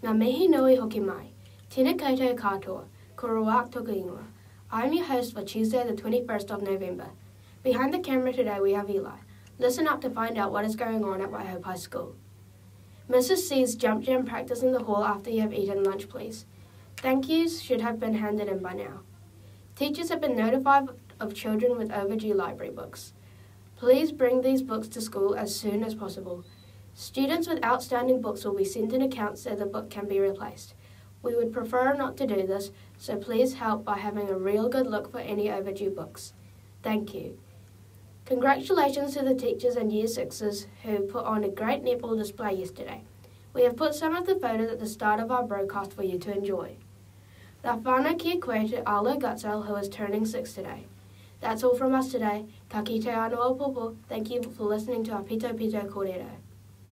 Nā mihi nui hoki mai. Tēnā koutou katoa, Kurawak toku ingoa. I'm your host for Tuesday the 21st of November. Behind the camera today we have Eli. Listen up to find out what is going on at Waihopai School. Mrs. C's jump jam practice in the hall after you have eaten lunch please. Thank yous should have been handed in by now. Teachers have been notified of children with overdue library books. Please bring these books to school as soon as possible. Students with outstanding books will be sent an account so the book can be replaced. We would prefer not to do this, so please help by having a real good look for any overdue books. Thank you. Congratulations to the teachers and Year 6s who put on a great netball display yesterday. We have put some of the photos at the start of our broadcast for you to enjoy. The whānau kia koe to Arlo Gutsell who is turning 6 today. That's all from us today. Ka kite anō. Thank you for listening to our Pito Pito Kōrero.